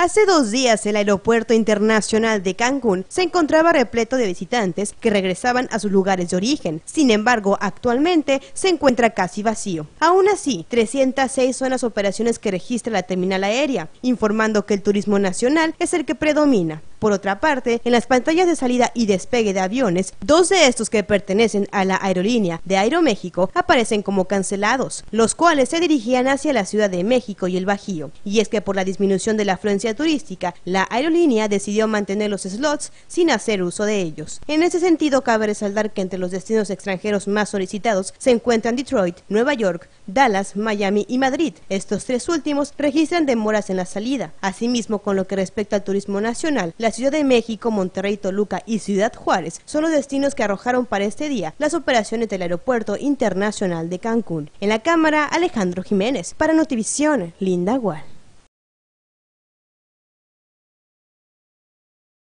Hace dos días el aeropuerto internacional de Cancún se encontraba repleto de visitantes que regresaban a sus lugares de origen. Sin embargo, actualmente se encuentra casi vacío. Aún así, 306 son las operaciones que registra la terminal aérea, informando que el turismo nacional es el que predomina. Por otra parte, en las pantallas de salida y despegue de aviones, dos de estos que pertenecen a la aerolínea de Aeroméxico aparecen como cancelados, los cuales se dirigían hacia la Ciudad de México y el Bajío. Y es que por la disminución de la afluencia turística, la aerolínea decidió mantener los slots sin hacer uso de ellos. En ese sentido, cabe resaltar que entre los destinos extranjeros más solicitados se encuentran Detroit, Nueva York, Dallas, Miami y Madrid. Estos tres últimos registran demoras en la salida. Asimismo, con lo que respecta al turismo nacional, la Ciudad de México, Monterrey, Toluca y Ciudad Juárez son los destinos que arrojaron para este día las operaciones del Aeropuerto Internacional de Cancún. En la cámara, Alejandro Jiménez. Para Notivisión, Linda Gual.